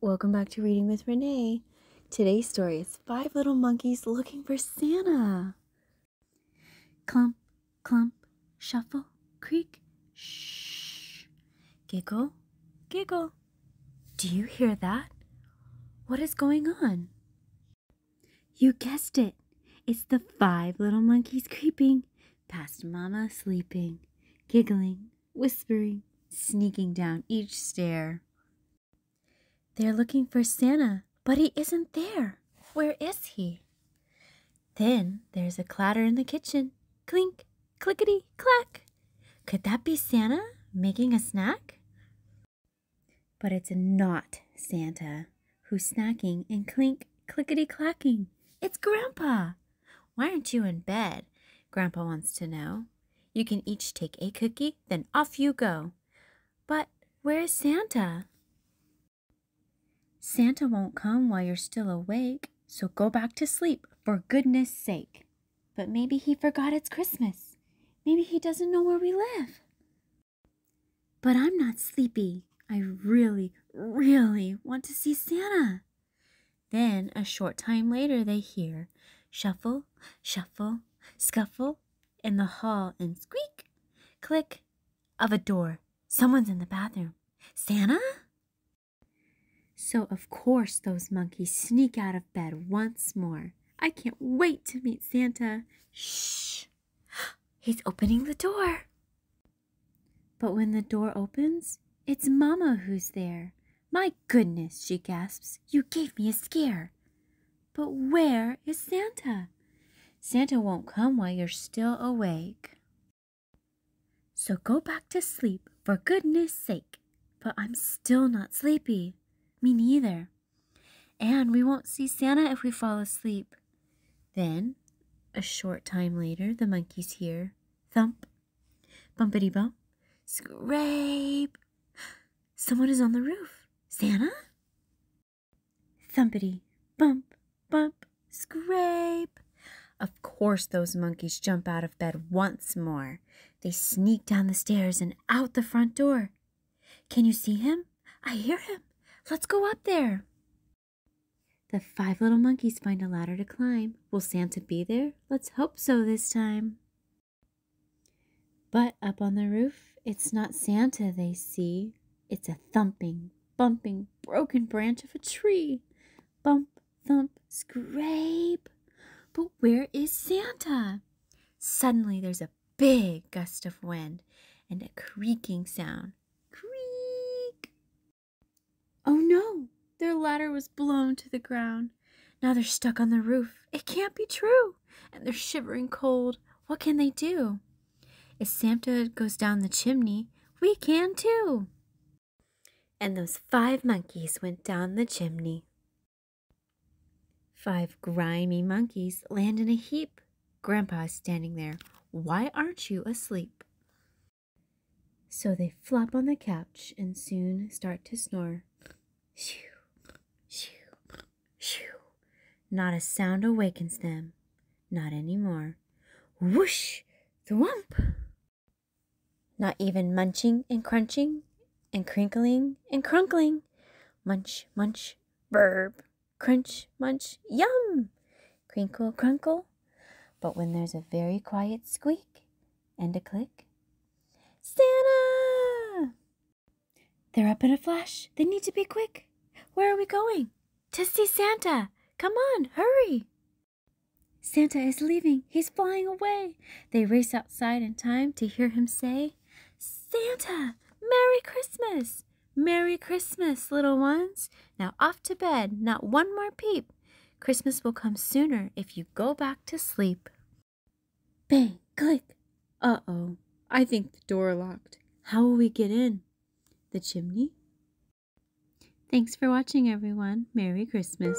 Welcome back to Reading with Renee. Today's story is Five Little Monkeys Looking for Santa. Clump, clump, shuffle, creak, shh. Giggle, giggle. Do you hear that? What is going on? You guessed it. It's the five little monkeys creeping past Mama sleeping, giggling, whispering, sneaking down each stair. They're looking for Santa, but he isn't there. Where is he? Then there's a clatter in the kitchen. Clink, clickety, clack. Could that be Santa making a snack? But it's not Santa who's snacking and clink, clickety, clacking. It's Grandpa. Why aren't you in bed? Grandpa wants to know. You can each take a cookie, then off you go. But where is Santa? Santa won't come while you're still awake, so go back to sleep for goodness sake. But maybe he forgot it's Christmas. Maybe he doesn't know where we live. But I'm not sleepy. I really, really want to see Santa. Then, a short time later, they hear shuffle, shuffle, scuffle in the hall and squeak, click of a door. Someone's in the bathroom. Santa? So, of course, those monkeys sneak out of bed once more. I can't wait to meet Santa. Shh! He's opening the door. But when the door opens, it's Mama who's there. My goodness, she gasps, you gave me a scare. But where is Santa? Santa won't come while you're still awake. So go back to sleep for goodness sake. But I'm still not sleepy. Me neither. And we won't see Santa if we fall asleep. Then, a short time later, the monkeys hear thump, bumpity bump, scrape. Someone is on the roof. Santa? Thumpity, bump, bump, scrape. Of course, those monkeys jump out of bed once more. They sneak down the stairs and out the front door. Can you see him? I hear him. Let's go up there. The five little monkeys find a ladder to climb. Will Santa be there? Let's hope so this time. But up on the roof, it's not Santa they see. It's a thumping, bumping, broken branch of a tree. Bump, thump, scrape. But where is Santa? Suddenly there's a big gust of wind and a creaking sound. Ladder was blown to the ground. Now they're stuck on the roof. It can't be true. And they're shivering cold. What can they do? If Santa goes down the chimney, we can too. And those five monkeys went down the chimney. Five grimy monkeys land in a heap. Grandpa is standing there. Why aren't you asleep? So they flop on the couch and soon start to snore. Shoo, shoo. Not a sound awakens them. Not any more. Whoosh, thwump. Not even munching and crunching and crinkling and crunkling. Munch, munch, burp, crunch, munch, yum. Crinkle, crunkle. But when there's a very quiet squeak and a click, Santa! They're up in a flash. They need to be quick. Where are we going? To see Santa. Come on, hurry. Santa is leaving. He's flying away. They race outside in time to hear him say, Santa, Merry Christmas. Merry Christmas, little ones. Now off to bed, not one more peep. Christmas will come sooner if you go back to sleep. Bang, click. Uh oh, I think the door locked. How will we get in? The chimney? Thanks for watching, everyone. Merry Christmas.